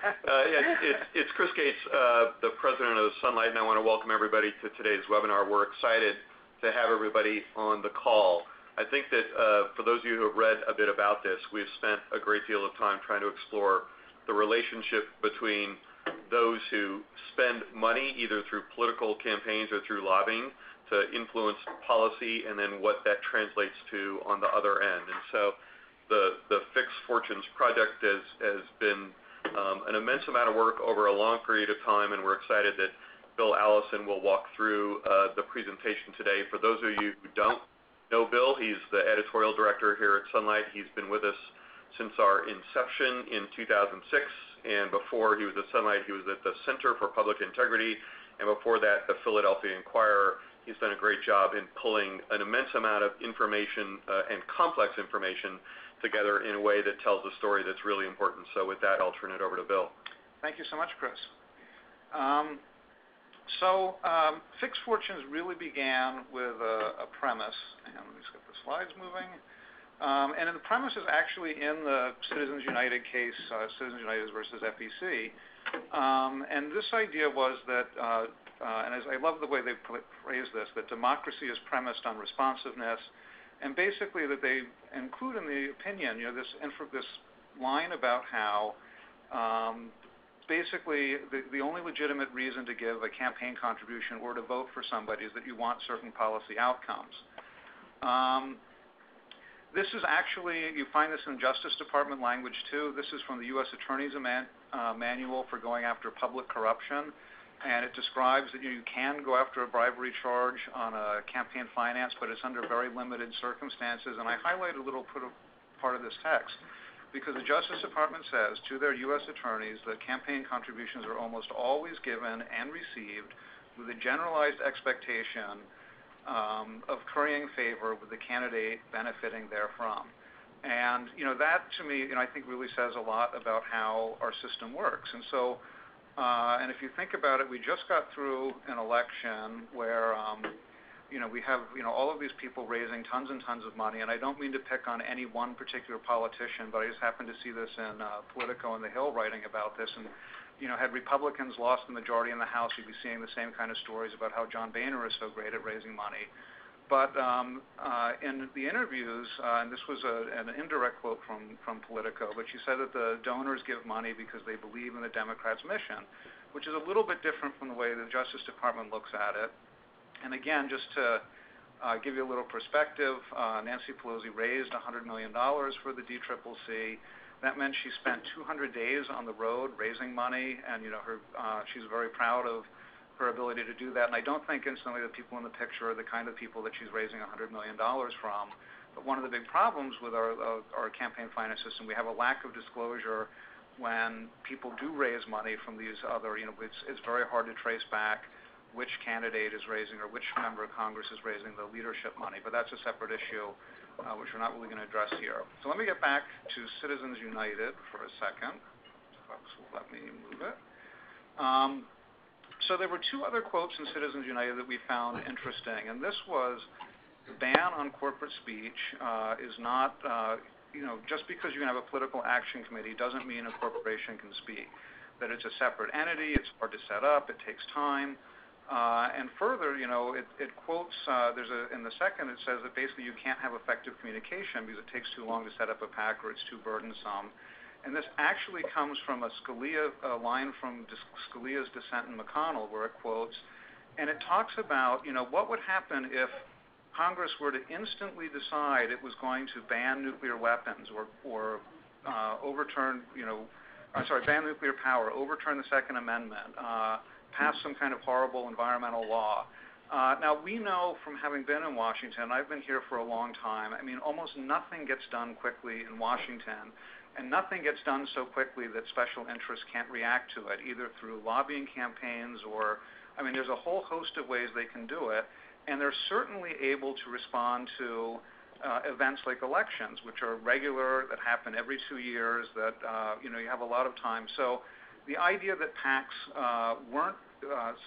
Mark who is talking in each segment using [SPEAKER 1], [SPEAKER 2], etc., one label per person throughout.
[SPEAKER 1] Uh, it's Chris Gates, uh, the President of Sunlight, and I wanna welcome everybody to today's webinar. We're excited to have everybody on the call. I think that, uh, for those of you who have read a bit about this, we've spent a great deal of time trying to explore the relationship between those who spend money, either through political campaigns or through lobbying, to influence policy, and then what that translates to on the other end. And so the the Fixed Fortunes project has been Um, an immense amount of work over a long period of time, and we're excited that Bill Allison will walk through uh, the presentation today. For those of you who don't know Bill, he's the editorial director here at Sunlight. He's been with us since our inception in 2006, and before he was at Sunlight, he was at the Center for Public Integrity, and before that, the Philadelphia Inquirer. He's done a great job in pulling an immense amount of information uh, and complex information together in a way that tells a story that's really important. So with that, I'll turn it over to Bill.
[SPEAKER 2] Thank you so much, Chris. Um, so, um, Fixed Fortunes really began with a premise. Let me just get the slides moving. Um, and the premise is actually in the Citizens United case, uh, Citizens United versus FEC. And this idea was that, uh, uh, and as I love the way they phrase this, that democracy is premised on responsiveness, and basically that they include in the opinion, you know, this line about how, um, basically the only legitimate reason to give a campaign contribution or to vote for somebody is that you want certain policy outcomes. Um, this is actually, you find this in Justice Department language too. This is from the U.S. Attorney's uh, Manual for going after public corruption, and it describes that you can go after a bribery charge on a campaign finance, but it's under very limited circumstances. And I highlight a little part of this text because the Justice Department says to their U.S. attorneys that campaign contributions are almost always given and received with a generalized expectation um, of currying favor with the candidate benefiting therefrom. And you know, that to me, you know, I think really says a lot about how our system works. Uh, if you think about it, we just got through an election where, um, you know, we have, you know, all of these people raising tons and tons of money, and I don't mean to pick on any one particular politician, but I just happened to see this in uh, Politico and The Hill writing about this. And you know, had Republicans lost the majority in the House, you'd be seeing the same kind of stories about how John Boehner is so great at raising money. But um, uh, in the interviews, uh, and this was an indirect quote from Politico, but she said that the donors give money because they believe in the Democrats' mission, which is a little bit different from the way the Justice Department looks at it. And again, just to uh, give you a little perspective, Nancy Pelosi raised $100 million for the DCCC. That meant she spent 200 days on the road raising money, and, you know, she's very proud of her ability to do that. And I don't think instantly the people in the picture are the kind of people that she's raising $100 million from. But one of the big problems with our uh, our campaign finance system, we have a lack of disclosure when people do raise money from these other, you know, it's very hard to trace back which candidate is raising or which member of Congress is raising the leadership money. But that's a separate issue, uh, which we're not really gonna address here. So let me get back to Citizens United for a second. Folks let me move it. Um, So there were two other quotes in Citizens United that we found interesting, and this was ban on corporate speech is not, you know, just because you have a political action committee doesn't mean a corporation can speak. That it's a separate entity, it's hard to set up, it takes time. Uh, and further, you know, it quotes, uh, there's a, in the second, it says that basically you can't have effective communication because it takes too long to set up a PAC or it's too burdensome. And this actually comes from a Scalia, a line from Scalia's dissent in McConnell, where it quotes, and it talks about, you know, what would happen if Congress were to instantly decide it was going to ban nuclear weapons or or uh, overturn, you know, I'm sorry, ban nuclear power, overturn the Second Amendment, uh, pass some kind of horrible environmental law. Uh, Now we know from having been in Washington, I've been here for a long time, I mean, almost nothing gets done quickly in Washington, and nothing gets done so quickly that special interests can't react to it, either through lobbying campaigns or I mean, there's a whole host of ways they can do it, and they're certainly able to respond to uh, events like elections, which are regular, that happen every two years, that uh, you know, you have a lot of time. So the idea that PACs uh, weren't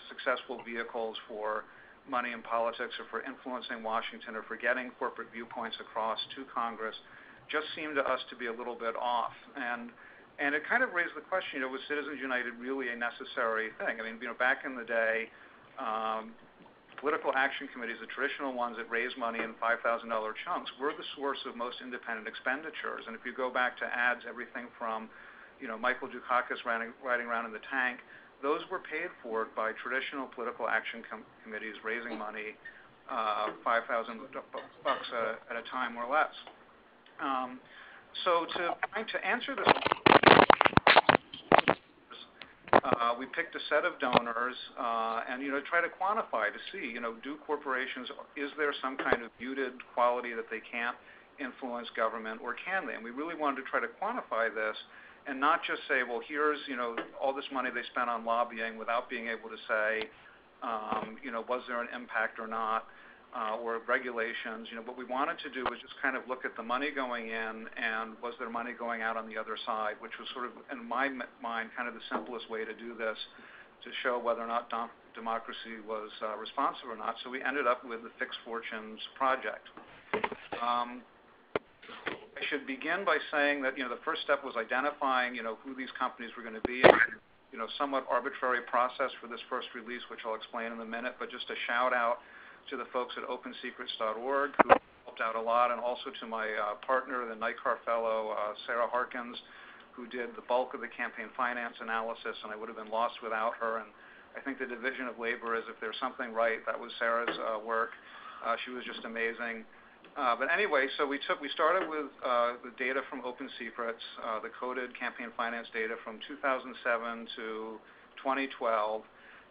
[SPEAKER 2] successful vehicles for money in politics or for influencing Washington or for getting corporate viewpoints across to Congress just seemed to us to be a little bit off. And and it kind of raised the question, you know, was Citizens United really a necessary thing? I mean, you know, back in the day, um, political action committees, the traditional ones that raise money in $5,000 chunks, were the source of most independent expenditures. And if you go back to ads, everything from, you know, Michael Dukakis riding riding around in the tank, those were paid for by traditional political action committees raising money, uh, $5,000 at a time or less. Um, to to answer this, uh, we picked a set of donors, uh, and, you know, try to quantify to see, you know, do corporations, is there some kind of muted quality that they can't influence government, or can they? And we really wanted to try to quantify this and not just say, "Well, here's, you know, all this money they spent on lobbying," without being able to say, um, you know, was there an impact or not, Uh, or regulations. You know, what we wanted to do was just kind of look at the money going in and was there money going out on the other side, which was sort of, in my mind, kind of the simplest way to do this, to show whether or not democracy was uh, responsive or not. So we ended up with the Fixed Fortunes Project. Um, I should begin by saying that, you know, the first step was identifying, you know, who these companies were gonna be. You know, somewhat arbitrary process for this first release, which I'll explain in a minute. But just a shout-out to the folks at OpenSecrets.org who helped out a lot, and also to my uh, partner, the NICAR fellow, uh, Sarah Harkins, who did the bulk of the campaign finance analysis, and I would have been lost without her. And I think the division of labor is if there's something right, that was Sarah's uh, work. She was just amazing. But anyway, so we took we started with the data from OpenSecrets, the coded campaign finance data from 2007 to 2012,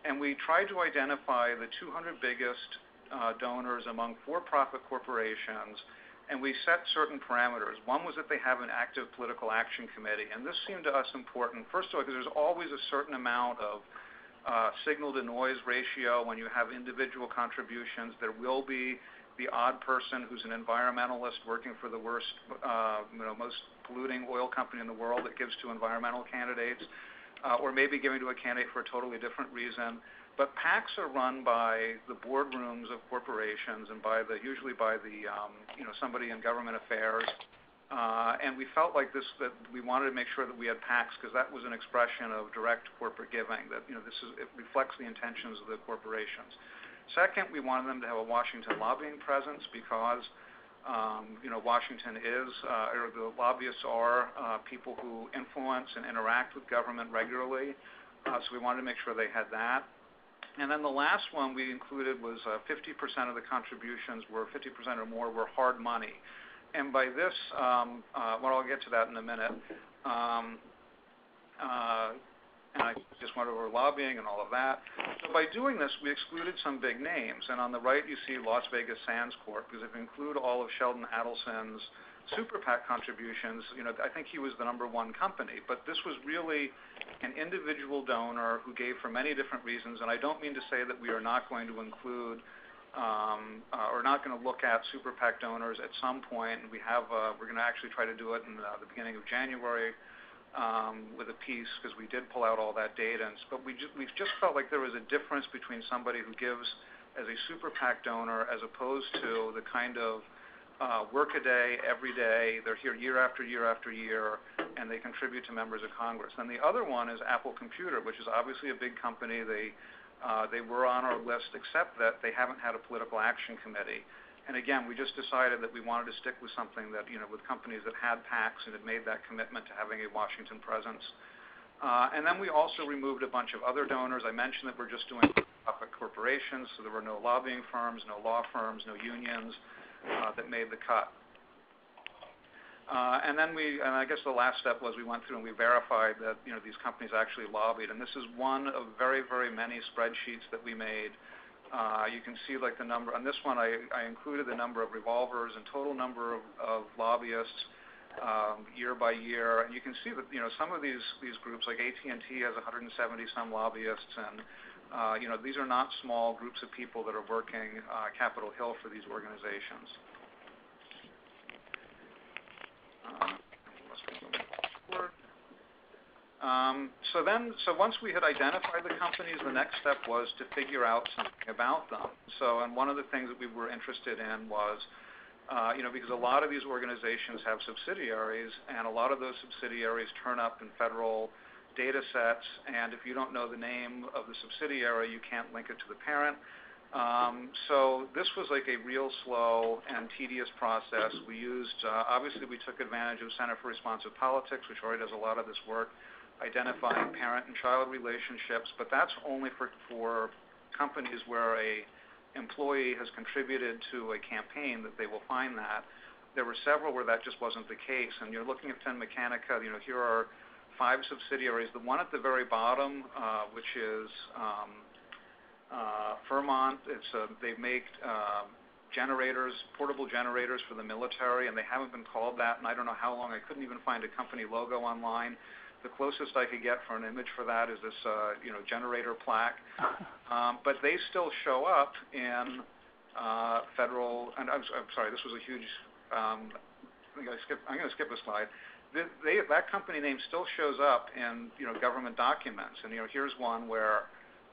[SPEAKER 2] and we tried to identify the 200 biggest Uh, donors among for-profit corporations, and we set certain parameters. One was that they have an active political action committee, and this seemed to us important, first of all, because there's always a certain amount of uh, signal-to-noise ratio when you have individual contributions. There will be the odd person who's an environmentalist working for the worst, uh, you know, most polluting oil company in the world that gives to environmental candidates, or maybe giving to a candidate for a totally different reason. PACs are run by the boardrooms of corporations and by the, usually by the, um, you know, somebody in government affairs. Uh, and we felt like this, that we wanted to make sure that we had PACs because that was an expression of direct corporate giving, that, you know, this is, it reflects the intentions of the corporations. Second, we wanted them to have a Washington lobbying presence because, um, you know, Washington is, uh, or the lobbyists are, uh, people who influence and interact with government regularly. So we wanted to make sure they had that. And then the last one we included was uh, 50% of the contributions were 50% or more were hard money. And by this, um, uh, well, I'll get to that in a minute. Um, uh, and I just went over lobbying and all of that. So by doing this, we excluded some big names. And on the right, you see Las Vegas Sands Corp, because if you include all of Sheldon Adelson's super PAC contributions, you know, I think he was the number one company. But this was really an individual donor who gave for many different reasons. And I don't mean to say that we are not going to include, um, uh, or not gonna look at super PAC donors at some point. We have, uh, we're gonna actually try to do it in the beginning of January, um, with a piece because we did pull out all that data. But we We've just felt like there was a difference between somebody who gives as a super PAC donor as opposed to the kind of work a day, every day, they're here year after year after year, and they contribute to members of Congress. And the other one is Apple Computer, which is obviously a big company. They they were on our list, except that they haven't had a political action committee. And again, we just decided that we wanted to stick with something that, you know, with companies that had PACs and had made that commitment to having a Washington presence. Uh, and then we also removed a bunch of other donors. I mentioned that we're just doing corporations, so there were no lobbying firms, no law firms, no unions Uh, that made the cut. Uh, and then we, and I guess the last step was we went through and we verified that, you know, these companies actually lobbied. And this is one of very, very many spreadsheets that we made. Uh, you can see, like, the number. On this one, I included the number of revolvers and total number of lobbyists um, year by year. And you can see that, you know, some of these these groups, like AT&T has 170 some lobbyists. Uh, you know, these are not small groups of people that are working uh, Capitol Hill for these organizations. Uh, um, so, then, so once we had identified the companies, the next step was to figure out something about them. So and one of the things that we were interested in was, you know, because a lot of these organizations have subsidiaries, and a lot of those subsidiaries turn up in federal datasets, and if you don't know the name of the subsidiary, you can't link it to the parent. Um, so this was like a real slow and tedious process. We used, uh, obviously, we took advantage of Center for Responsive Politics, which already does a lot of this work, identifying parent and child relationships, but that's only for companies where a employee has contributed to a campaign that they will find that. There were several where that just wasn't the case. And you're looking at Finmeccanica, you know, here are five subsidiaries. The one at the very bottom, uh, which is um, uh, Fermont, uh, they make um, generators, portable generators for the military, and they haven't been called that in I don't know how long. I couldn't even find a company logo online. The closest I could get for an image for that is this, you know, generator plaque. Um, but they still show up in federal. And I'm sorry, this was a huge. I'm gonna skip a slide. That company name still shows up in, you know, government documents. And you know, here's one where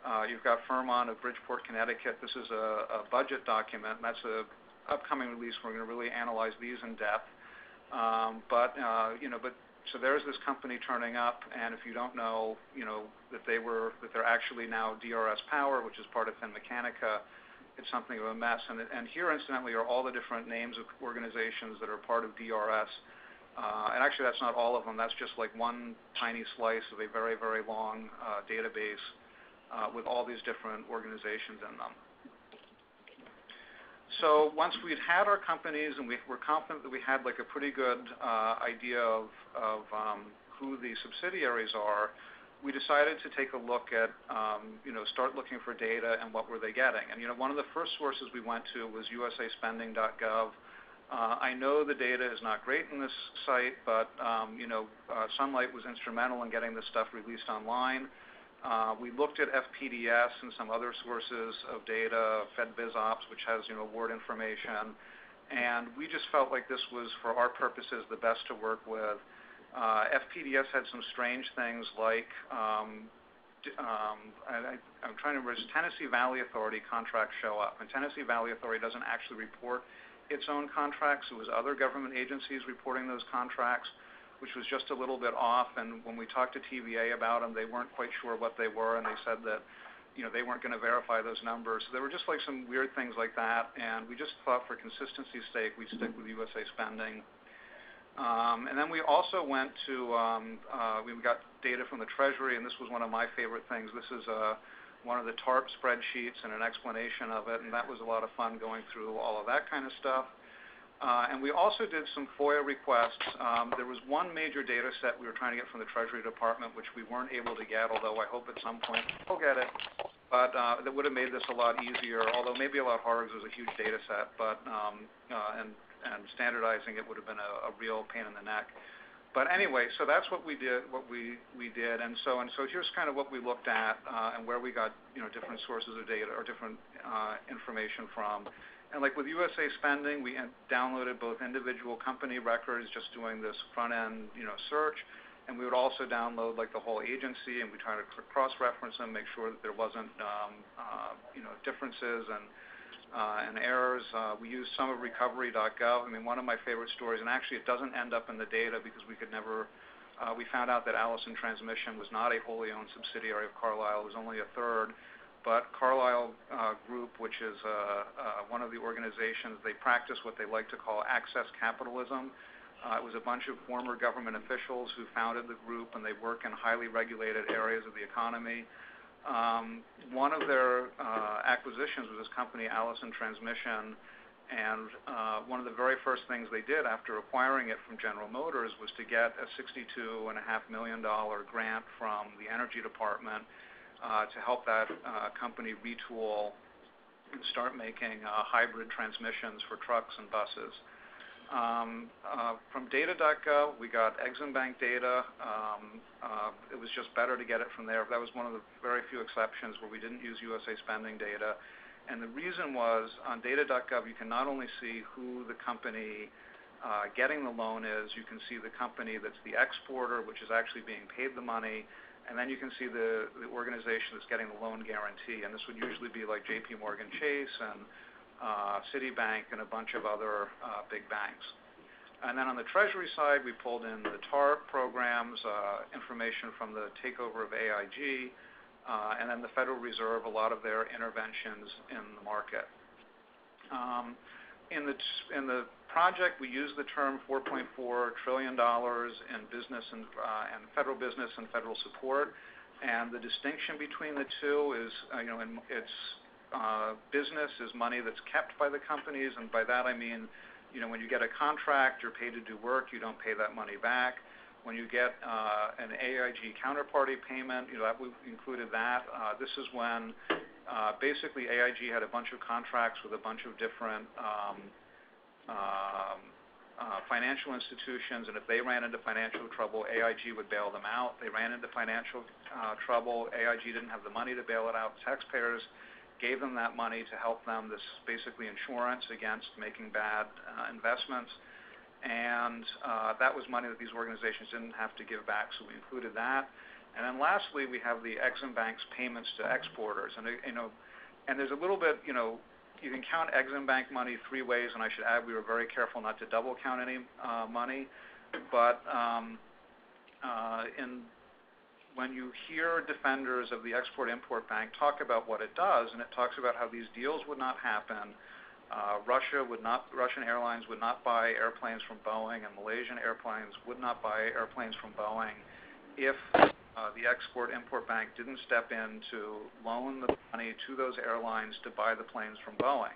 [SPEAKER 2] uh, you've got Fermont of Bridgeport, Connecticut. This is a budget document, and that's an upcoming release. We're gonna really analyze these in depth. Um, uh, you know, but so there's this company turning up, and if you don't know, you know, that they're actually now DRS Power, which is part of Finmeccanica, it's something of a mess. And, and here, incidentally, are all the different names of organizations that are part of DRS. Uh, and actually, that's not all of them. That's just like one tiny slice of a very, very long uh, database uh, with all these different organizations in them. So once we'd had our companies and we were confident that we had, like, a pretty good idea of of um, who the subsidiaries are, we decided to take a look at, um, you know, start looking for data and what were they getting. And, you know, one of the first sources we went to was usaspending.gov. Uh, I know the data is not great in this site, but um, you know, uh, Sunlight was instrumental in getting this stuff released online. Uh, we looked at FPDS and some other sources of data, FedBizOpps, which has, you know, award information. And we just felt like this was, for our purposes, the best to work with. FPDS had some strange things like, um, um, I'm trying to remember. Tennessee Valley Authority contracts show up, and Tennessee Valley Authority doesn't actually report its own contracts. It was other government agencies reporting those contracts, which was just a little bit off. And when we talked to TVA about them, they weren't quite sure what they were, and they said that, you know, they weren't gonna verify those numbers. There were just, like, some weird things like that, and we just thought for consistency's sake, we'd stick with USA Spending. Um, and then we also went to, um, uh, we got data from the Treasury, and this was one of my favorite things. This is one of the TARP spreadsheets and an explanation of it, and that was a lot of fun going through all of that kind of stuff. Uh, and we also did some FOIA requests. There was one major data set we were trying to get from the Treasury Department, which we weren't able to get, although I hope at some point we'll get it. But uh, that would've made this a lot easier, although maybe a lot harder because it was a huge data set. And standardizing it would've been a real pain in the neck. But anyway, so that's what we did. What we, we did, and so and so here's kind of what we looked at, uh, and where we got, you know, different sources of data or different uh, information from. And like with USA Spending, we downloaded both individual company records just doing this front-end, you know, search, and we would also download, like, the whole agency, and we try to cross-reference them, make sure that there wasn't, um, uh, you know, differences and Uh, errors. Uh, we used some of recovery.gov. I mean, one of my favorite stories, and actually it doesn't end up in the data because we could never. Uh, we found out that Allison Transmission was not a wholly owned subsidiary of Carlyle. It was only a third. Carlyle Group, which is one of the organizations, they practice what they like to call access capitalism. It was a bunch of former government officials who founded the group, and they work in highly regulated areas of the economy. Um, one of their uh, acquisitions was this company, Allison Transmission, and uh, one of the very first things they did after acquiring it from General Motors was to get a $62.5 million grant from the Energy Department uh, to help that company retool and start making hybrid transmissions for trucks and buses. Um, uh, from data.gov, we got EXIM Bank data. Um, uh, it was just better to get it from there. That was one of the very few exceptions where we didn't use USA Spending data. And the reason was, on data.gov, you can not only see who the company uh, getting the loan is, you can see the company that's the exporter, which is actually being paid the money, and then you can see the organization that's getting the loan guarantee. And this would usually be like JPMorgan Chase and Uh, Citibank, and a bunch of other uh, big banks. And then on the treasury side, we pulled in the TARP programs, uh, information from the takeover of AIG, and then the Federal Reserve, a lot of their interventions in the market. Um, in the in the project, we use the term $4.4 trillion in business and and federal business and federal support. And the distinction between the two is, you know, it's Uh, business is money that's kept by the companies, and by that I mean, you know, when you get a contract, you're paid to do work, you don't pay that money back. When you get uh, an AIG counterparty payment, you know, that we've included that. Uh, this is when basically AIG had a bunch of contracts with a bunch of different um, um, financial institutions, and if they ran into financial trouble, AIG would bail them out. They ran into financial trouble, AIG didn't have the money to bail it out. Taxpayers gave them that money to help them. This is basically insurance against making bad uh, investments. And uh, that was money that these organizations didn't have to give back, so we included that. And then lastly, we have the EXIM Bank's payments to exporters. And, you know, and there's a little bit, you know, you can count EXIM Bank money three ways, and I should add, we were very careful not to double count any uh, money. Um, When you hear defenders of the Export-Import Bank talk about what it does, and it talks about how these deals would not happen, uh, Russia would not, Russian airlines would not buy airplanes from Boeing, and Malaysian airplanes would not buy airplanes from Boeing if the Export-Import Bank didn't step in to loan the money to those airlines to buy the planes from Boeing.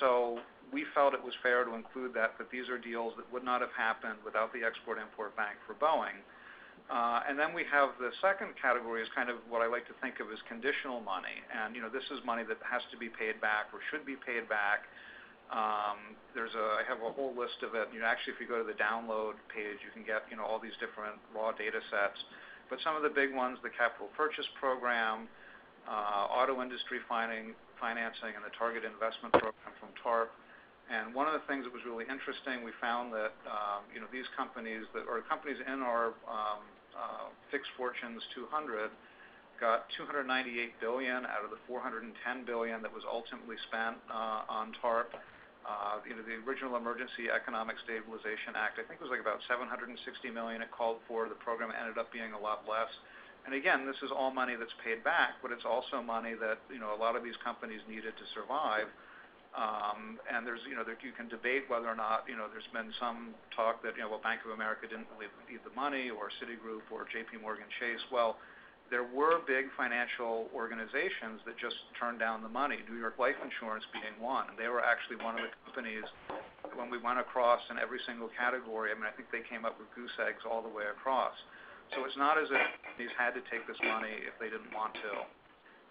[SPEAKER 2] So we felt it was fair to include that, that these are deals that would not have happened without the Export-Import Bank for Boeing. Uh, and then we have the second category is kind of what I like to think of as conditional money. And, you know, this is money that has to be paid back or should be paid back. Um, there's a I have a whole list of it. You know, actually, if you go to the download page, you can get, you know, all these different raw data sets. But some of the big ones, the Capital Purchase Program, uh, auto industry financing, and the target Investment Program from TARP. And one of the things that was really interesting, we found that, um, you know, these companies that, or companies in our um, Uh, Fixed Fortunes 200 got 298 billion out of the 410 billion that was ultimately spent uh, on TARP. Uh, you know, the original Emergency Economic Stabilization Act, I think, was like about 760 million it called for. The program ended up being a lot less. And again, this is all money that's paid back, but it's also money that, you know, a lot of these companies needed to survive. Um, there's, you know, you can debate whether or not, you know, there's been some talk that, you know, well, Bank of America didn't really need the money or Citigroup or JPMorgan Chase. Well, there were big financial organizations that just turned down the money, New York Life Insurance being one. They were actually one of the companies when we went across in every single category. I mean, I think they came up with goose eggs all the way across. So it's not as if these had to take this money if they didn't want to.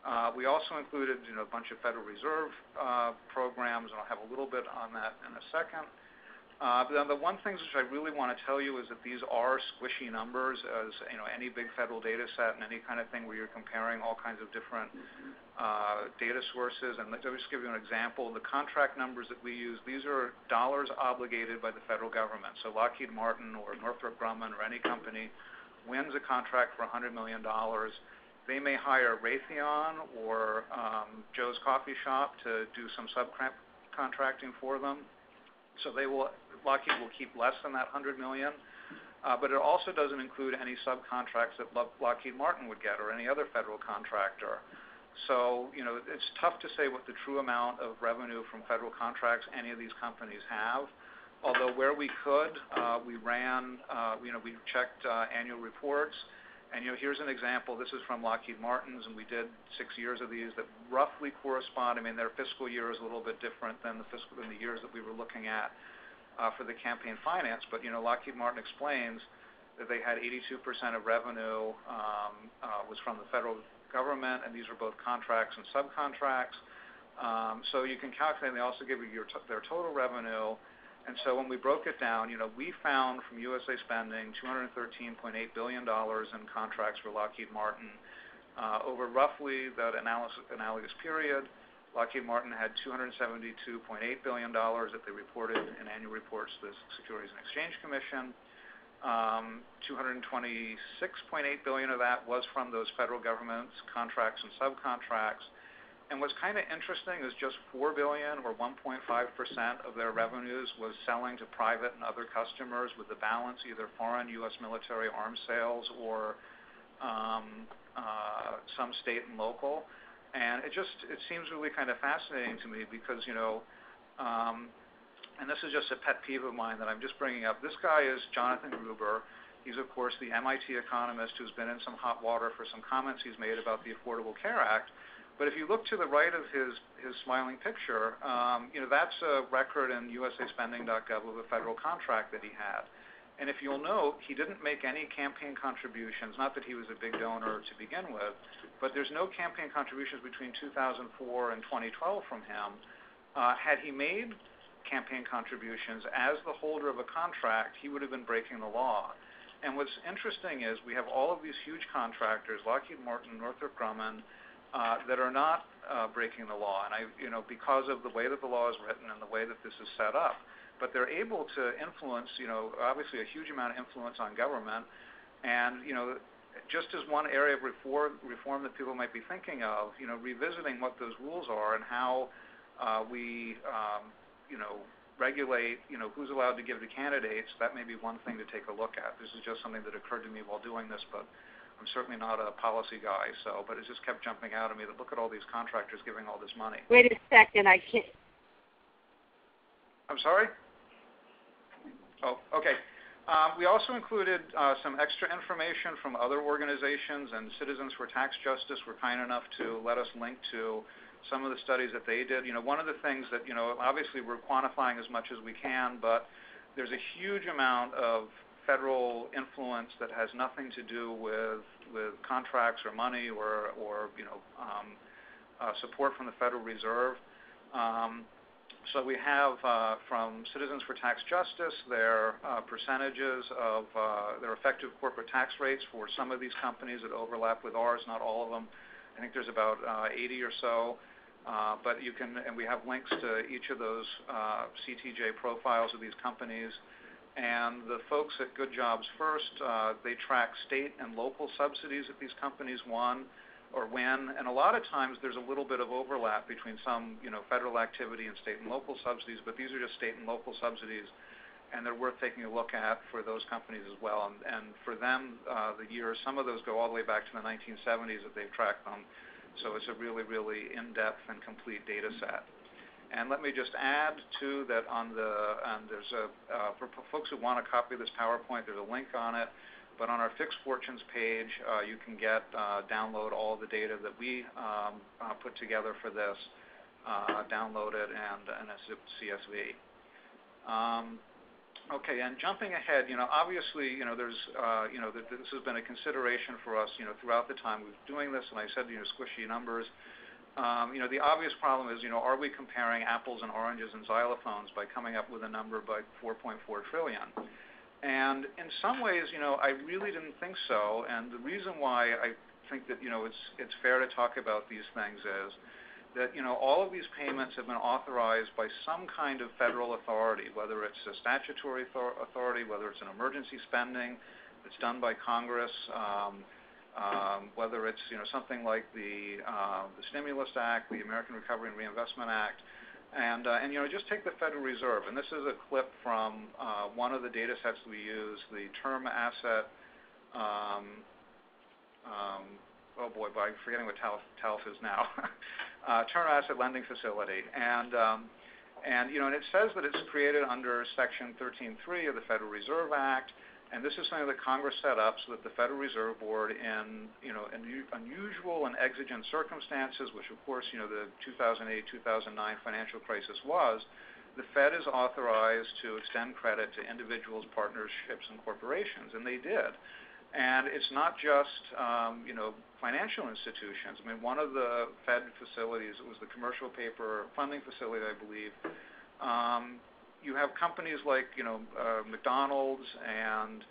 [SPEAKER 2] Uh, we also included, you know, a bunch of Federal Reserve uh, programs, and I'll have a little bit on that in a second. Uh, the one thing which I really wanna tell you is that these are squishy numbers, as you know, any big federal data set and any kind of thing where you're comparing all kinds of different data sources. And Let me just give you an example. The contract numbers that we use, these are dollars obligated by the federal government. So Lockheed Martin or Northrop Grumman or any company wins a contract for $100 million. They may hire Raytheon or um, Joe's Coffee Shop to do some subcontracting for them. So Lockheed will keep less than that $100 million. Uh, but it also doesn't include any subcontracts that Lockheed Martin would get or any other federal contractor. So, you know, it's tough to say what the true amount of revenue from federal contracts any of these companies have. Although where we could, uh, we ran, uh, you know, we checked annual reports. And you know, here's an example. This is from Lockheed Martin, and we did six years of these that roughly correspond. I mean, their fiscal year is a little bit different than the fiscal than the years that we were looking at uh, for the campaign finance. But you know, Lockheed Martin explains that they had 82% of revenue um, uh, was from the federal government, and these are both contracts and subcontracts. Um so you can calculate, and they also give you their total revenue. And so when we broke it down, you know, we found from USA spending $213.8 billion in contracts for Lockheed Martin. Uh, over roughly that analogous period, Lockheed Martin had $272.8 billion that they reported in annual reports to the Securities and Exchange Commission. Um, 226.8 billion of that was from those federal government contracts and subcontracts. And what's kind of interesting is just 4 billion or 1.5% of their revenues was selling to private and other customers with the balance, either foreign U.S. military arms sales or um, uh, some state and local. And it just it seems really kind of fascinating to me because, you know, um, and this is just a pet peeve of mine that I'm just bringing up. This guy is Jonathan Gruber. He's, of course, the MIT economist who's been in some hot water for some comments he's made about the Affordable Care Act. But if you look to the right of his his smiling picture, um, you know, that's a record in usaspending.gov of a federal contract that he had. And if you'll note, he didn't make any campaign contributions, not that he was a big donor to begin with, but there's no campaign contributions between 2004 and 2012 from him. Uh, had he made campaign contributions as the holder of a contract, he would have been breaking the law. And what's interesting is we have all of these huge contractors, Lockheed Martin, Northrop Grumman, Uh, that are not uh, breaking the law, and I, you know, because of the way that the law is written and the way that this is set up. But they're able to influence, you know, obviously a huge amount of influence on government. And you know, just as one area of reform reform that people might be thinking of, you know, revisiting what those rules are and how uh, we, um, you know, regulate, you know, who's allowed to give to candidates, that may be one thing to take a look at. This is just something that occurred to me while doing this, but I'm certainly not a policy guy, so. But it just kept jumping out at me that look at all these contractors giving all this money.
[SPEAKER 3] Wait a second. I can't.
[SPEAKER 2] I'm sorry? Oh, okay. Uh, we also included uh, some extra information from other organizations, and Citizens for Tax Justice were kind enough to let us link to some of the studies that they did. You know, one of the things that, you know, obviously we're quantifying as much as we can, but there's a huge amount of federal influence that has nothing to do with contracts or money or, you know, um, uh, support from the Federal Reserve. Um, so we have uh, from Citizens for Tax Justice, their uh, percentages of their effective corporate tax rates for some of these companies that overlap with ours, not all of them. I think there's about 80 or so. But you can, and we have links to each of those CTJ profiles of these companies. And the folks at Good Jobs First, uh, they track state and local subsidies that these companies won or when. And A lot of times there's a little bit of overlap between some, you know, federal activity and state and local subsidies, but these are just state and local subsidies, and they're worth taking a look at for those companies as well. And, and for them, uh, the years, some of those go all the way back to the 1970s that they've tracked them. So it's a really, really in-depth and complete data set. And let me just add too that on the there's a uh for folks who want a copy of this PowerPoint, there's a link on it. But on our Fixed Fortunes page, uh, you can get uh download all the data that we um, uh, put together for this, uh, download it and a CSV. Um, okay, and jumping ahead, you know, obviously, you know, there's, you know, this has been a consideration for us, you know, throughout the time we've been doing this, and I said, you know, squishy numbers. Um, know, the obvious problem is, you know, are we comparing apples and oranges and xylophones by coming up with a number by 4.4 trillion? And in some ways, you know, I really didn't think so. And the reason why I think that, you know, it's it's fair to talk about these things is that, you know, all of these payments have been authorized by some kind of federal authority, whether it's a statutory authority, whether it's an emergency spending that's done by Congress, um, Um, whether it's, you know, something like um, the Stimulus Act, the American Recovery and Reinvestment Act. And uh, and you know, just take the Federal Reserve, and this is a clip from uh, one of the datasets we use, the Term Asset um, Oh, boy, I'm forgetting what TALF is now. Uh, term Asset Lending Facility. And um and you know, and it says that it's created under Section 13(3) of the Federal Reserve Act, and this is something that Congress set up so that the Federal Reserve Board in, you know, unusual and exigent circumstances, which of course, you know, the 2008, 2009 financial crisis was, the Fed is authorized to extend credit to individuals, partnerships, and corporations, and they did. And it's not just, um, you know, financial institutions. I mean, one of the Fed facilities was the commercial paper funding facility, I believe. Um, You have companies like, you know, uh, McDonald's and,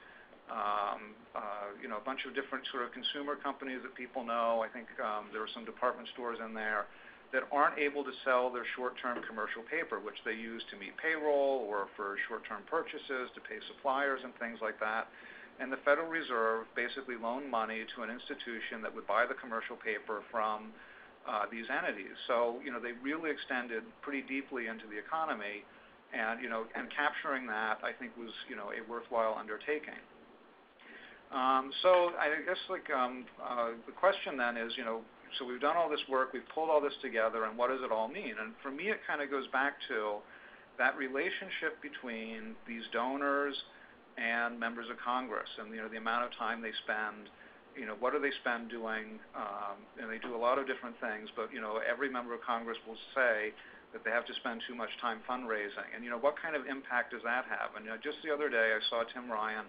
[SPEAKER 2] um, uh, you know, a bunch of different sort of consumer companies that people know. I think um, there are some department stores in there that aren't able to sell their short-term commercial paper, which they use to meet payroll or for short-term purchases to pay suppliers and things like that. And the Federal Reserve basically loaned money to an institution that would buy the commercial paper from uh, these entities. So, you know, they really extended pretty deeply into the economy and, you know, and capturing that, I think was, you know, a worthwhile undertaking. Um, so I guess, like, um, uh, the question then is, you know, so we've done all this work, we've pulled all this together, and what does it all mean? And for me, it kind of goes back to that relationship between these donors and members of Congress and, you know, the amount of time they spend, you know, what do they spend doing, um, and they do a lot of different things, but, you know, every member of Congress will say that they have to spend too much time fundraising. And, you know, what kind of impact does that have? And, you know, just the other day, I saw Tim Ryan,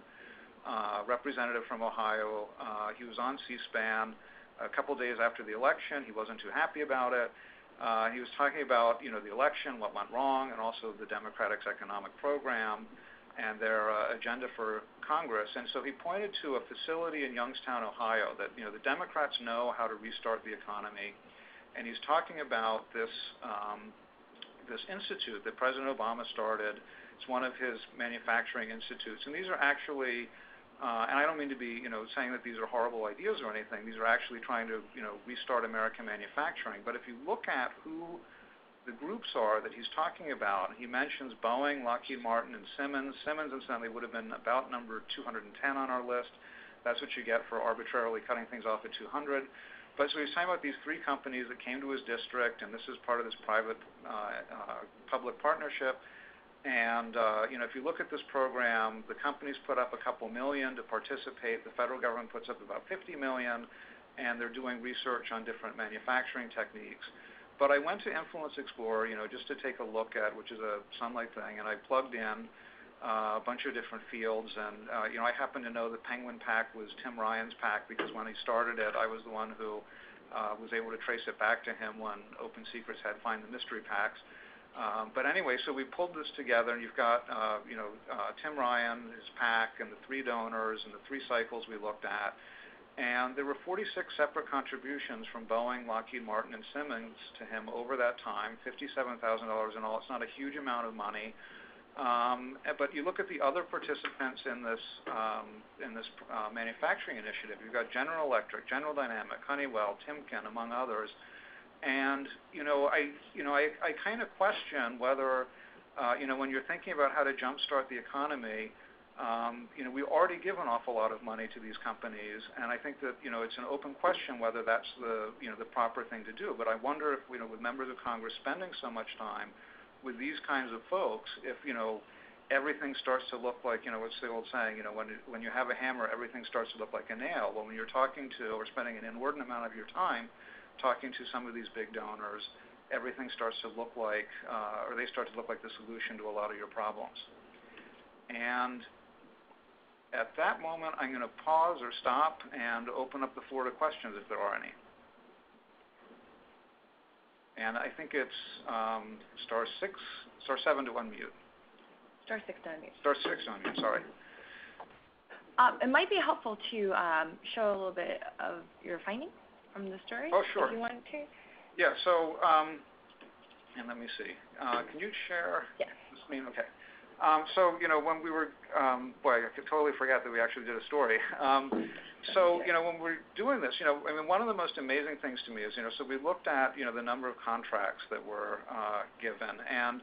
[SPEAKER 2] uh, representative from Ohio. Uh, he was on C-SPAN a couple days after the election. He wasn't too happy about it. Uh, he was talking about, you know, the election, what went wrong, and also the Democrats' economic program and their agenda for Congress. And so he pointed to a facility in Youngstown, Ohio, that, you know, the Democrats know how to restart the economy. And he's talking about this, um, this institute that President Obama started. It's one of his manufacturing institutes. And these are actually, uh, and I don't mean to be, you know, saying that these are horrible ideas or anything. These are actually trying to, you know, restart American manufacturing. But if you look at who the groups are that he's talking about, he mentions Boeing, Lockheed Martin, and Siemens. Siemens, incidentally, would have been about number 210 on our list. That's what you get for arbitrarily cutting things off at 200. But so he's talking about these three companies that came to his district, and this is part of this private uh, uh, public partnership. And, uh, you know, if you look at this program, the companies put up $2 million to participate. The federal government puts up about 50 million, and they're doing research on different manufacturing techniques. But I went to Influence Explorer, you know, just to take a look at, which is a Sunlight thing, and I plugged in a bunch of different fields. And, uh, you know, I happen to know the Penguin PAC was Tim Ryan's PAC because when he started it, I was the one who uh, was able to trace it back to him when Open Secrets had Find the Mystery PACs. Um, but anyway, so we pulled this together, and you've got, uh, you know, Tim Ryan, his PAC, and the three donors, and the three cycles we looked at. And there were 46 separate contributions from Boeing, Lockheed Martin, and Siemens to him over that time, $57,000 in all. It's not a huge amount of money. Um, eh, but you look at the other participants in this um, in this uh, manufacturing initiative. You've got General Electric, General Dynamics, Honeywell, Timken, among others. And, you know, I you know, I I kind of question whether, uh, you know, when you're thinking about how to jumpstart the economy, um, you know, we already give an awful lot of money to these companies, and I think that, you know, it's an open question whether that's the, you know, the proper thing to do. But I wonder if, you know, with members of Congress spending so much time with these kinds of folks, if, you know, everything starts to look like, you know, what's the old saying? You know, when when you have a hammer, everything starts to look like a nail. Well, when you're talking to or spending an inordinate amount of your time talking to some of these big donors, everything starts to look like, uh, or they start to look like the solution to a lot of your problems. And at that moment, I'm gonna pause or stop and open up the floor to questions, if there are any. And I think it's um, star six, star seven to unmute.
[SPEAKER 3] Star six to unmute.
[SPEAKER 2] Star six to unmute, sorry.
[SPEAKER 3] Um, it might be helpful to um, show a little bit of your findings from the story.
[SPEAKER 2] Oh, sure.
[SPEAKER 3] If you want to.
[SPEAKER 2] Yeah. So, and let me see. Uh, can you share?
[SPEAKER 3] Yes.
[SPEAKER 2] Okay. So, you know, when we were, boy, I totally forgot that we actually did a story. So, you know, when we're doing this, you know, I mean, one of the most amazing things to me is, you know, so we looked at, you know, the number of contracts that were uh, given. And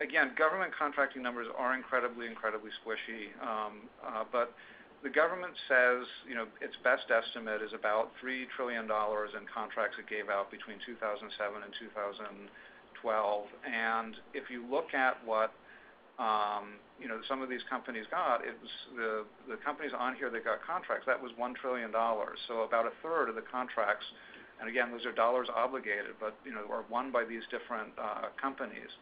[SPEAKER 2] again, government contracting numbers are incredibly, incredibly squishy. Um, uh, but the government says, you know, its best estimate is about $3 trillion in contracts it gave out between 2007 and 2012. And if you look at what, Um, you know, some of these companies got, it was the companies on here that got contracts, that was $1 trillion. So about a third of the contracts, and again, those are dollars obligated, but, you know, are won by these different uh, companies.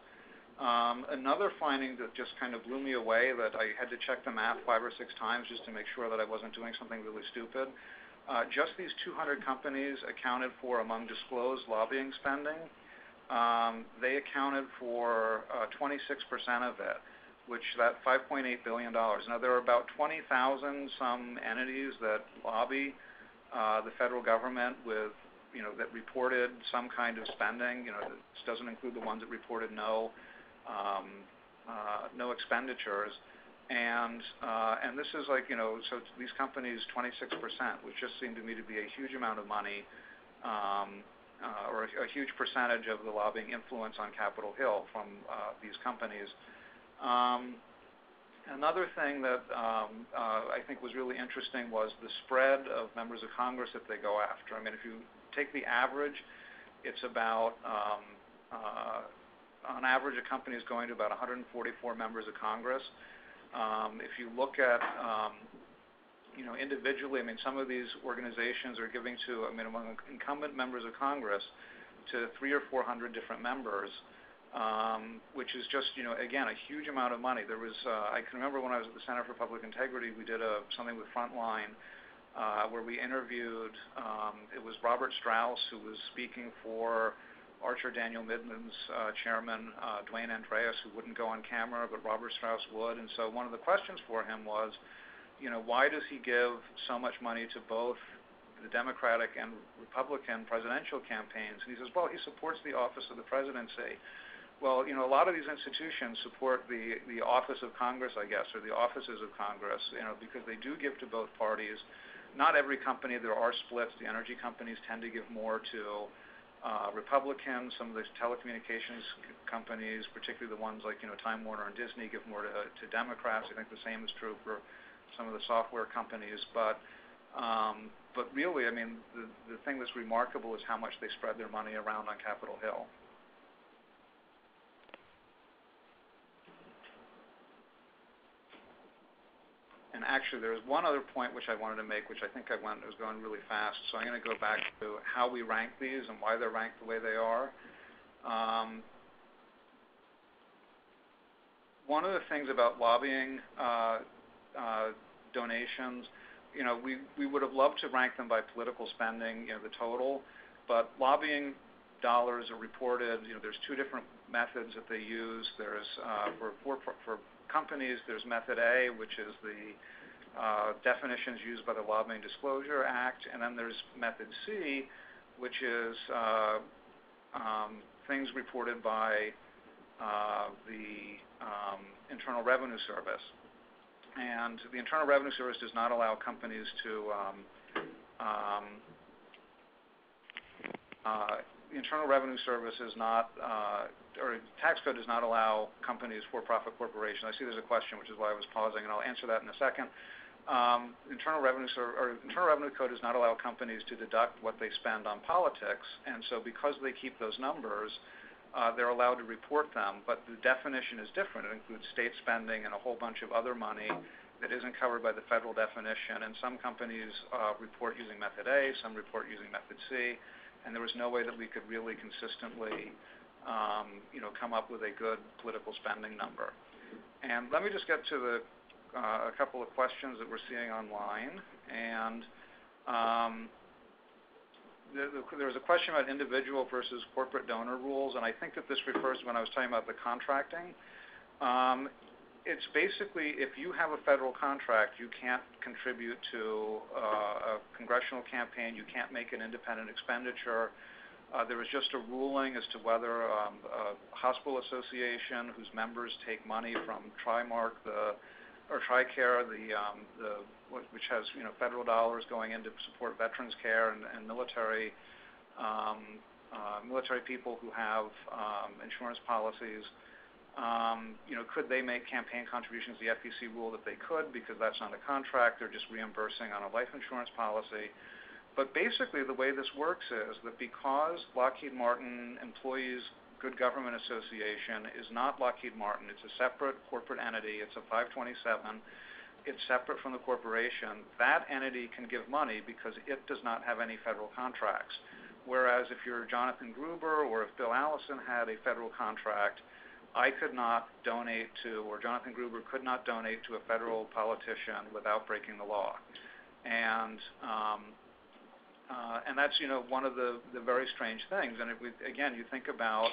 [SPEAKER 2] Um, another finding that just kind of blew me away, that I had to check the math five or six times just to make sure that I wasn't doing something really stupid. Uh, just these 200 companies accounted for, among disclosed lobbying spending, Um, they accounted for uh, 26% of it, which that $5.8 billion. Now, there are about 20,000 some entities that lobby uh, the federal government with, you know, that reported some kind of spending. You know, this doesn't include the ones that reported no um, uh, no expenditures. And and this is like, you know, so these companies, 26%, which just seemed to me to be a huge amount of money. Um, Uh, or a huge percentage of the lobbying influence on Capitol Hill from uh, these companies. Um, another thing that um, uh, I think was really interesting was the spread of members of Congress that they go after. I mean, if you take the average, it's about, um, on average, a company is going to about 144 members of Congress. If you look at, you know, individually, I mean, some of these organizations are giving to, I mean, among incumbent members of Congress to 300 or 400 different members, um, which is just, you know, again, a huge amount of money. There was, uh, I can remember when I was at the Center for Public Integrity, we did something with Frontline, uh, where we interviewed, um, it was Robert Strauss, who was speaking for Archer Daniels Midland's uh, chairman, Dwayne Andreas, who wouldn't go on camera, but Robert Strauss would. And so one of the questions for him was, you know, why does he give so much money to both the Democratic and Republican presidential campaigns? And he says, "Well, he supports the office of the presidency." Well, you know, a lot of these institutions support the the office of Congress, I guess, or the offices of Congress, you know, because they do give to both parties. Not every company, there are splits. The energy companies tend to give more to uh, Republicans. Some of the telecommunications companies, particularly the ones like, you know, Time Warner and Disney, give more to Democrats. I think the same is true for some of the software companies. But um, but really, I mean, the the thing that's remarkable is how much they spread their money around on Capitol Hill. And actually, there was one other point which I wanted to make, which I think I went was going really fast, so I'm gonna go back to how we rank these and why they're ranked the way they are. One of the things about lobbying donations, you know, we we would have loved to rank them by political spending, you know, the total. But lobbying dollars are reported, you know, there's two different methods that they use. There's uh, for for companies, there's Method A, which is the uh, definitions used by the Lobbying Disclosure Act, and then there's Method C, which is uh, um, things reported by the um, Internal Revenue Service. And the Internal Revenue Service does not allow companies to, um, um, uh, the Internal Revenue Service is not, uh, or tax code does not allow companies, for-profit corporations. I see there's a question, which is why I was pausing, and I'll answer that in a second. Um, Internal Revenue or Internal Revenue Code does not allow companies to deduct what they spend on politics. And so because they keep those numbers, Uh, they're allowed to report them, but the definition is different. It includes state spending and a whole bunch of other money that isn't covered by the federal definition. And some companies uh, report using Method A, some report using Method C, and there was no way that we could really consistently, um, you know, come up with a good political spending number. And let me just get to uh, a couple of questions that we're seeing online. Um, There was a question about individual versus corporate donor rules, and I think that this refers when I was talking about the contracting. Um, it's basically, if you have a federal contract, you can't contribute to uh, a congressional campaign, you can't make an independent expenditure. Uh, there was just a ruling as to whether um, a hospital association whose members take money from TRIMARK, or TRICARE, um, which has, you know, federal dollars going in to support veterans care and military um, uh, military people who have um, insurance policies, you know, could they make campaign contributions? The FEC ruled that they could because that's not a contract. They're just reimbursing on a life insurance policy. But basically, the way this works is that because Lockheed Martin Employees' Good Government Association is not Lockheed Martin, it's a separate corporate entity, it's a 527, it's separate from the corporation, that entity can give money because it does not have any federal contracts. Whereas if you're Jonathan Gruber or if Bill Allison had a federal contract, I could not donate to, or Jonathan Gruber could not donate to a federal politician without breaking the law. And um, uh, and that's, you know, one of the very strange things. And if we, again, you think about,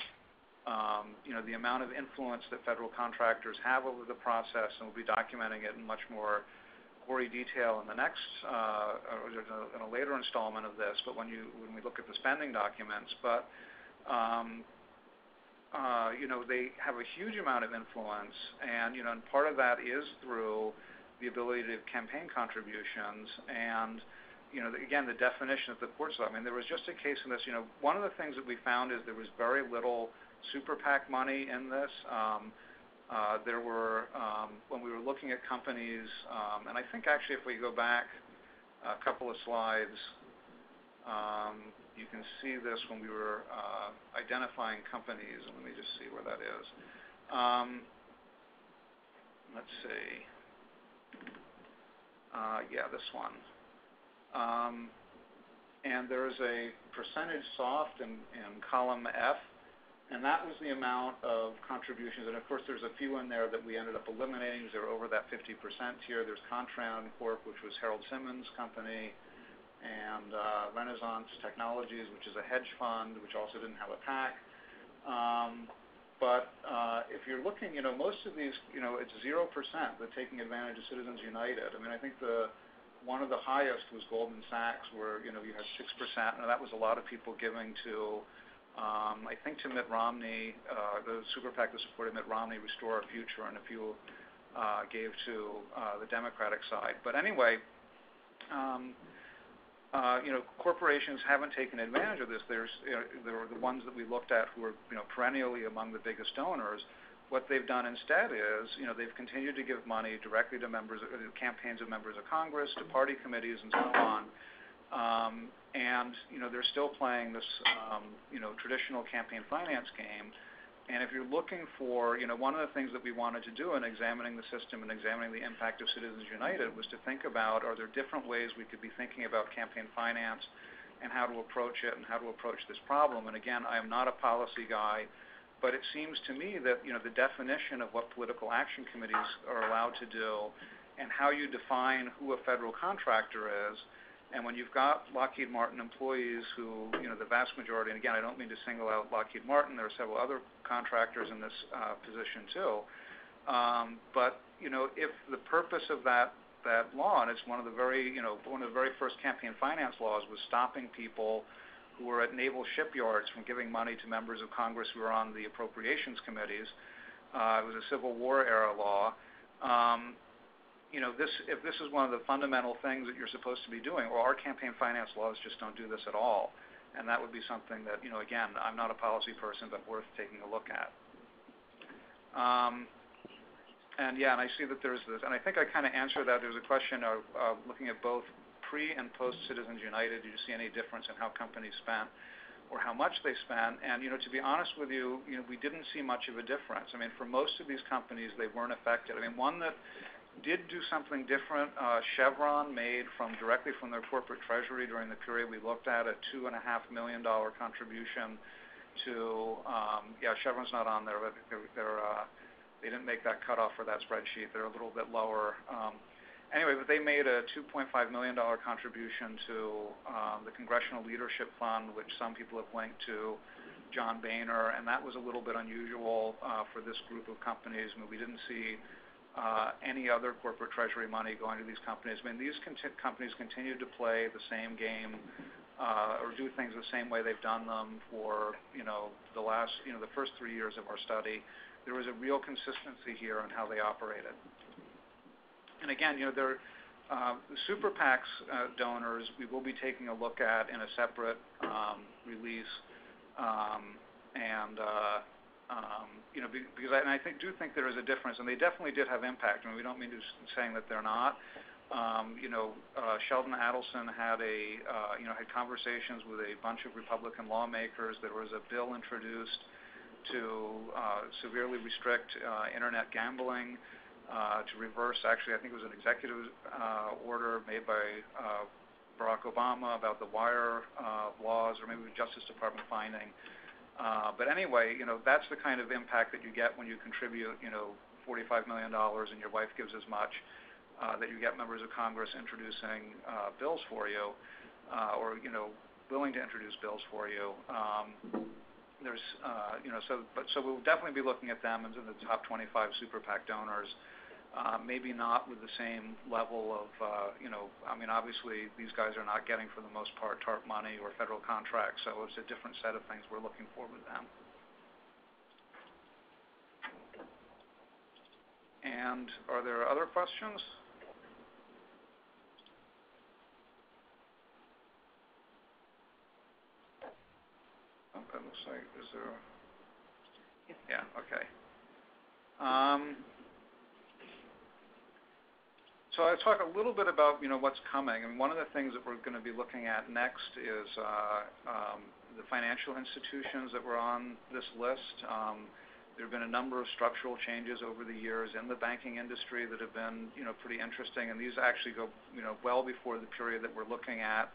[SPEAKER 2] Um, you know, the amount of influence that federal contractors have over the process, and we'll be documenting it in much more gory detail in the next, uh, or in a later installment of this, but when you when we look at the spending documents. But, um, uh, you know, they have a huge amount of influence and, you know, and part of that is through the ability to campaign contributions. And, you know, again, the definition of the courts. I mean, there was just a case in this, you know, one of the things that we found is there was very little super PAC money in this. Um, uh, there were, um, when we were looking at companies, um, and I think actually if we go back a couple of slides, you can see this when we were uh, identifying companies. And let me just see where that is. Let's see. Uh, yeah, this one. Um and There's a percentage soft in column F, and that was the amount of contributions. And of course, there's a few in there that we ended up eliminating they're over that 50% tier. There's Contran Corp, which was Harold Simmons Company, and uh, Renaissance Technologies, which is a hedge fund, which also didn't have a PAC. Um, but uh, if you're looking, you know, most of these, you know, it's 0% that taking advantage of Citizens United. I mean, I think the one of the highest was Goldman Sachs, where, you know, you had 6%. Now, that was a lot of people giving to, Um, I think to Mitt Romney, uh, the super PAC that supported Mitt Romney, Restore Our Future, and a few uh, gave to uh, the Democratic side. But anyway, um, you know, corporations haven't taken advantage of this. There's, you know, there were the ones that we looked at who were, you know, perennially among the biggest donors. What they've done instead is, you know, they've continued to give money directly to members, campaigns of members of Congress, to party committees, and so on. Um, and, you know, they're still playing this, um, you know, traditional campaign finance game. And if you're looking for, you know, one of the things that we wanted to do in examining the system and examining the impact of Citizens United was to think about, are there different ways we could be thinking about campaign finance and how to approach it and how to approach this problem? And again, I am not a policy guy, but it seems to me that, you know, the definition of what political action committees are allowed to do and how you define who a federal contractor is, when you've got Lockheed Martin employees who, you know, the vast majority, and again, I don't mean to single out Lockheed Martin, there are several other contractors in this uh, position too. Um, but you know, if the purpose of that law, and it's one of the very, you know, one of the very first campaign finance laws was stopping people who were at naval shipyards from giving money to members of Congress who were on the appropriations committees, uh, it was a Civil War era law. Um, You know, this, if this is one of the fundamental things that you're supposed to be doing, well, our campaign finance laws just don't do this at all. And that would be something that, you know, again, I'm not a policy person, but worth taking a look at. Um, and yeah, and I see that there's this. And I think I kinda answered that. There's a question of looking at both pre and post Citizens United, do you see any difference in how companies spent or how much they spent? And you know, to be honest with you, you know, we didn't see much of a difference. I mean, for most of these companies, they weren't affected. I mean, one that did do something different, uh, Chevron made from directly from their corporate treasury during the period we looked at, a $2.5 million contribution to. Um, yeah, Chevron's not on there, but uh, they didn't make that cutoff for that spreadsheet. They're a little bit lower. Um, anyway, but they made a $2.5 million contribution to um, the Congressional Leadership Fund, which some people have linked to John Boehner, and that was a little bit unusual uh, for this group of companies. I mean, we didn't see Uh, any other corporate treasury money going to these companies. I mean, these companies continue to play the same game uh, or do things the same way they've done them for, you know, the last, you know, the first three years of our study. There was a real consistency here on how they operated. And again, you know, uh, the super PACs donors, we will be taking a look at in a separate um, release. Um, um, You know, because I think do think there is a difference, and they definitely did have impact. I mean, we don't mean to saying that they're not. Um, you know, uh, Sheldon Adelson had a uh, you know had conversations with a bunch of Republican lawmakers. There was a bill introduced to uh, severely restrict internet gambling to reverse. Actually, I think it was an executive order made by Barack Obama about the wire laws or maybe the Justice Department finding. Uh, but anyway, you know, that's the kind of impact that you get when you contribute, you know, $45 million and your wife gives as much, uh, that you get members of Congress introducing uh, bills for you, or, you know, willing to introduce bills for you. Um, there's, you know, so we'll definitely be looking at them as in the top 25 super PAC donors. Uh, maybe not with the same level of, uh, you know, I mean, obviously, these guys are not getting, for the most part, TARP money or federal contracts, so it's a different set of things we're looking for with them. And Are there other questions? Oh, looks like. Is there? Yeah. Okay. Um, so I'll talk a little bit about, you know, what's coming. And one of the things that we're gonna be looking at next is uh, um, the financial institutions that were on this list. Um, there have been a number of structural changes over the years in the banking industry that have been, you know, pretty interesting, and these actually go, you know, well before the period that we're looking at.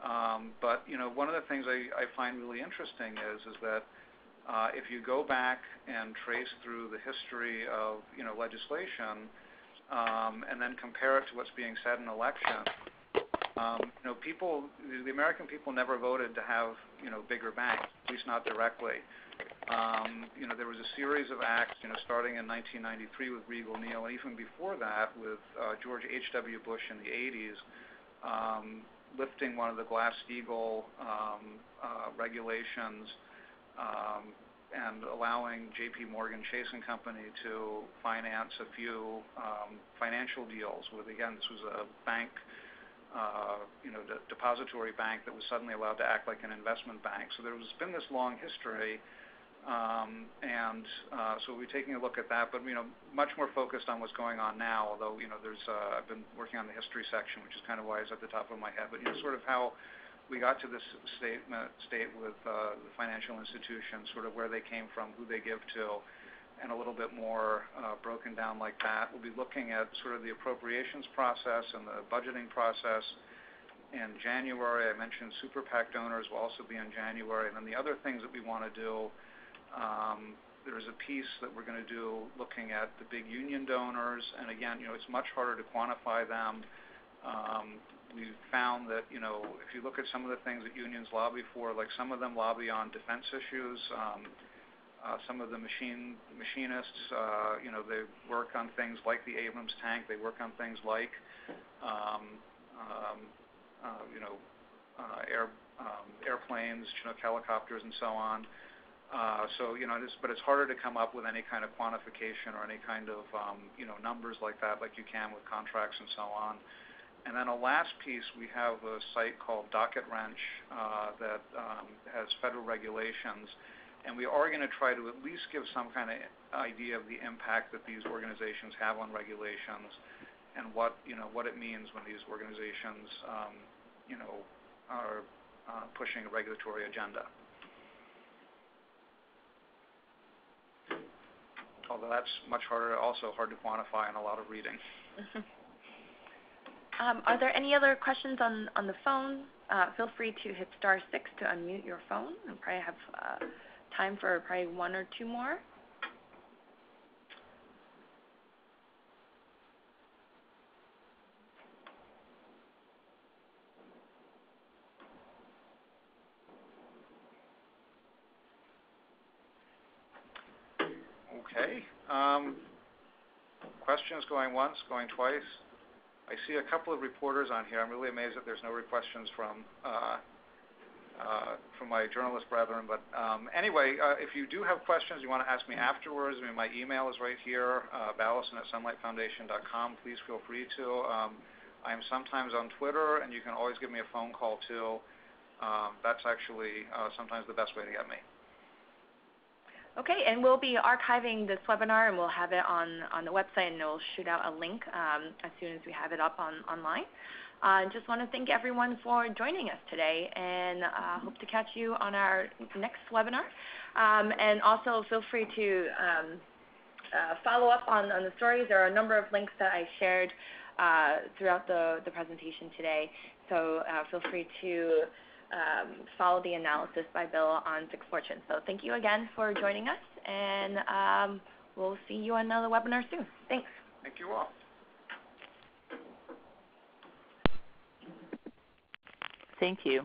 [SPEAKER 2] Um, but, you know, one of the things I, I find really interesting is, is that uh, if you go back and trace through the history of, you know, legislation, um, and then compare it to what's being said in election, um, you know, people, the American people never voted to have, you know, bigger banks, at least not directly. Um, you know, there was a series of acts, you know, starting in 1993 with Riegle Neal, and even before that with uh, George H.W. Bush in the 80s, um, lifting one of the Glass-Steagall um, uh, regulations um, and allowing J.P. Morgan Chase and Company to finance a few um, financial deals with, again, this was a bank, uh, you know, de- depository bank that was suddenly allowed to act like an investment bank. So there has been this long history um, and uh, so we'll be taking a look at that, but you know, much more focused on what's going on now. Although you know, there's uh, I've been working on the history section, which is kind of why it's at the top of my head. But you know, sort of how we got to this state with uh, the financial institutions, sort of where they came from, who they give to, and a little bit more uh, broken down like that. We'll be looking at sort of the appropriations process and the budgeting process in January. I mentioned super PAC donors will also be in January, and then the other things that we want to do um, there's a piece that we're going to do looking at the big union donors, and again, you know, it's much harder to quantify them. We've found that, you know, if you look at some of the things that unions lobby for, like some of them lobby on defense issues. Um, uh, some of the machine machinists, uh, you know, they work on things like the Abrams tank. They work on things like, um, um, uh, you know, uh, air um, airplanes, Chinook helicopters, and so on. Uh, so, you know, but it's harder to come up with any kind of quantification or any kind of, um, you know, numbers like that like you can with contracts and so on. And then a last piece, we have a site called Docket Wrench uh, that um, has federal regulations, and we are going to try to at least give some kind of idea of the impact that these organizations have on regulations and what, you know, what it means when these organizations, um, you know, are uh, pushing a regulatory agenda. although that's much harder, also hard to quantify and a lot of reading.
[SPEAKER 3] Um, are there any other questions on, on the phone? Uh, feel free to hit star six to unmute your phone and probably have uh, time for probably one or two more.
[SPEAKER 2] Okay. Um, questions going once, going twice? I see a couple of reporters on here. I'm really amazed that there's no questions from uh, uh, from my journalist brethren. But um, anyway, uh, if you do have questions you want to ask me afterwards, I mean, my email is right here, uh, ballison at sunlightfoundation.com. Please feel free to. Um, I am sometimes on Twitter, and you can always give me a phone call too. Um, that's actually uh, sometimes the best way to get me.
[SPEAKER 3] Okay, and we'll be archiving this webinar and we'll have it on, on the website and we'll shoot out a link um, as soon as we have it up on online. I uh, just want to thank everyone for joining us today and uh, hope to catch you on our next webinar. Um, and also feel free to um, uh, follow up on, on the stories. There are a number of links that I shared uh, throughout the, the presentation today. So uh, feel free to um, follow the analysis by Bill on Fixed Fortune. So thank you again for joining us, and um, we'll see you on another webinar soon. Thanks.
[SPEAKER 2] Thank you all.
[SPEAKER 4] Thank you.